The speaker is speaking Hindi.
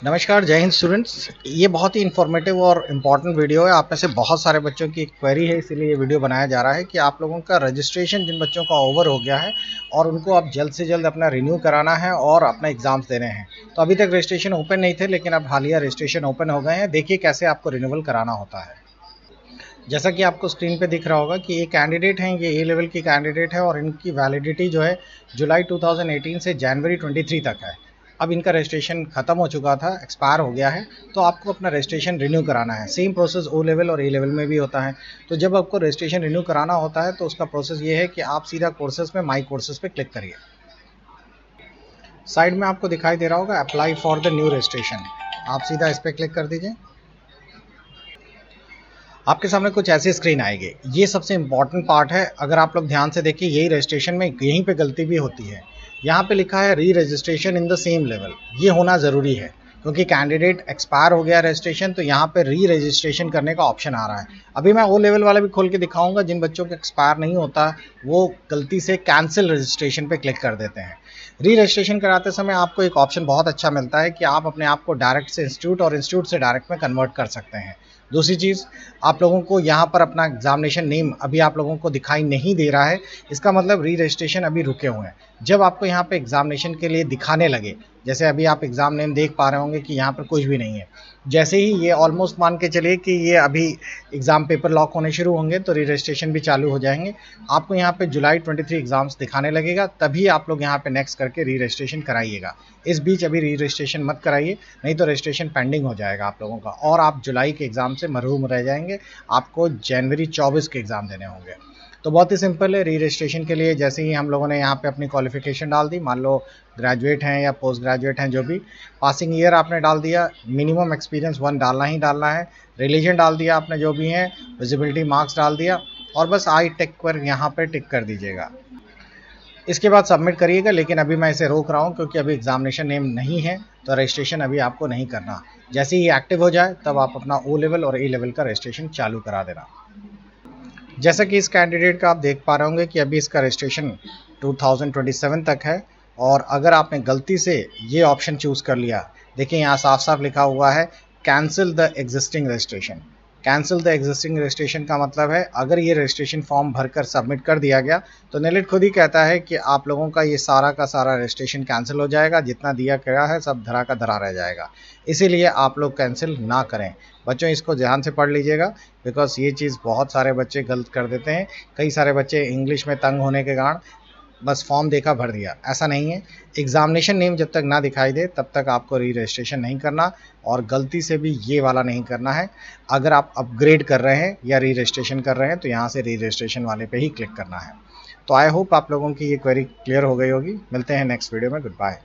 नमस्कार, जय हिंद स्टूडेंट्स ये बहुत ही इन्फॉर्मेटिव और इंपॉर्टेंट वीडियो है। आप में से बहुत सारे बच्चों की क्वेरी है, इसीलिए ये वीडियो बनाया जा रहा है कि आप लोगों का रजिस्ट्रेशन जिन बच्चों का ओवर हो गया है और उनको अब जल्द से जल्द अपना रिन्यू कराना है और अपना एग्ज़ाम्स देने हैं। तो अभी तक रजिस्ट्रेशन ओपन नहीं थे, लेकिन अब हालिया रजिस्ट्रेशन ओपन हो गए हैं। देखिए कैसे आपको रिन्यूअल कराना होता है। जैसा कि आपको स्क्रीन पे दिख रहा होगा कि ये कैंडिडेट हैं, ये ए लेवल की कैंडिडेट है और इनकी वैलिडिटी जो है जुलाई 2018 से जनवरी 23 तक है। अब इनका रजिस्ट्रेशन ख़त्म हो चुका था एक्सपायर हो गया है तो आपको अपना रजिस्ट्रेशन रिन्यू कराना है। सेम प्रोसेस ओ लेवल और ए लेवल में भी होता है। तो जब आपको रजिस्ट्रेशन रिन्यू कराना होता है तो उसका प्रोसेस ये है कि आप सीधा कोर्सेज में माई कोर्सेज पे क्लिक करिए। साइड में आपको दिखाई दे रहा होगा apply for the new registration आप सीधा इस पर क्लिक कर दीजिए। आपके सामने कुछ ऐसी स्क्रीन आएगी। ये सबसे इंपॉर्टेंट पार्ट है। अगर आप लोग ध्यान से देखिए, यही रजिस्ट्रेशन में यहीं पे गलती भी होती है। यहाँ पे लिखा है re registration in the same level ये होना ज़रूरी है, क्योंकि कैंडिडेट एक्सपायर हो गया रजिस्ट्रेशन तो यहाँ पे री रजिस्ट्रेशन करने का ऑप्शन आ रहा है। अभी मैं वो लेवल वाला भी खोल के दिखाऊँगा, जिन बच्चों का एक्सपायर नहीं होता, वो गलती से कैंसिल रजिस्ट्रेशन पे क्लिक कर देते हैं। री रजिस्ट्रेशन कराते समय आपको एक ऑप्शन बहुत अच्छा मिलता है कि आप अपने आप को डायरेक्ट से इंस्टीट्यूट और इंस्टीट्यूट से डायरेक्ट में कन्वर्ट कर सकते हैं। दूसरी चीज़, आप लोगों को यहाँ पर अपना एग्जामिनेशन नेम अभी आप लोगों को दिखाई नहीं दे रहा है, इसका मतलब री रजिस्ट्रेशन अभी रुके हुए हैं। जब आपको यहाँ पे एग्जामिनेशन के लिए दिखाने लगे, जैसे अभी आप एग्ज़ाम नेम देख पा रहे होंगे कि यहाँ पर कुछ भी नहीं है जैसे ही ये ऑलमोस्ट मान के चलिए कि ये अभी एग्ज़ाम पेपर लॉक होने शुरू होंगे तो री रजिस्ट्रेशन भी चालू हो जाएँगे। आपको यहाँ पे जुलाई 23 एग्ज़ाम्स दिखाने लगेगा, तभी आप लोग यहाँ पे नेक्स्ट करके री रजिस्ट्रेशन कराइएगा। इस बीच अभी री रजिस्ट्रेशन मत कराइए, नहीं तो रजिस्ट्रेशन पेंडिंग हो जाएगा आप लोगों का। और आप जुलाई के एग्ज़ाम से मरहूम रह जाएँगे। आपको जनवरी चौबीस के एग्ज़ाम देने होंगे। तो बहुत ही सिंपल है री रजिस्ट्रेशन के लिए जैसे ही हम लोगों ने यहाँ पे अपनी क्वालिफिकेशन डाल दी, मान लो ग्रेजुएट हैं या पोस्ट ग्रेजुएट हैं जो भी पासिंग ईयर आपने डाल दिया मिनिमम एक्सपीरियंस वन डालना ही डालना है रिलीजन डाल दिया आपने जो भी हैं विजिबिलिटी मार्क्स डाल दिया, और बस आई टेक पर यहाँ पर टिक कर दीजिएगा। इसके बाद सबमिट करिएगा, लेकिन अभी मैं इसे रोक रहा हूँ क्योंकि अभी एग्जामिनेशन नेम नहीं है तो रजिस्ट्रेशन अभी आपको नहीं करना। जैसे ही एक्टिव हो जाए, तब आप अपना ओ लेवल और ए लेवल का रजिस्ट्रेशन चालू करा देना। जैसा कि इस कैंडिडेट का आप देख पा रहे होंगे कि अभी इसका रजिस्ट्रेशन 2027 तक है और अगर आपने गलती से ये ऑप्शन चूज़ कर लिया, देखिए यहाँ साफ़ साफ़ लिखा हुआ है cancel the existing registration cancel the existing registration का मतलब है, अगर ये रजिस्ट्रेशन फॉर्म भरकर सबमिट कर दिया गया तो नेलेट खुद ही कहता है कि आप लोगों का ये सारा का सारा रजिस्ट्रेशन कैंसिल हो जाएगा, जितना दिया गया है सब धरा का धरा रह जाएगा। इसीलिए आप लोग कैंसिल ना करें। बच्चों, इसको ध्यान से पढ़ लीजिएगा बिकॉज़ ये चीज़ बहुत सारे बच्चे गलत कर देते हैं। कई सारे बच्चे इंग्लिश में तंग होने के कारण बस फॉर्म देखा, भर दिया। ऐसा नहीं है। एग्जामिनेशन नेम जब तक ना दिखाई दे, तब तक आपको री रजिस्ट्रेशन नहीं करना और गलती से भी ये वाला नहीं करना है। अगर आप अपग्रेड कर रहे हैं या री रजिस्ट्रेशन कर रहे हैं तो यहाँ से री रजिस्ट्रेशन वाले पे ही क्लिक करना है। तो आई होप आप लोगों की ये क्वेरी क्लियर हो गई होगी। मिलते हैं नेक्स्ट वीडियो में। Good bye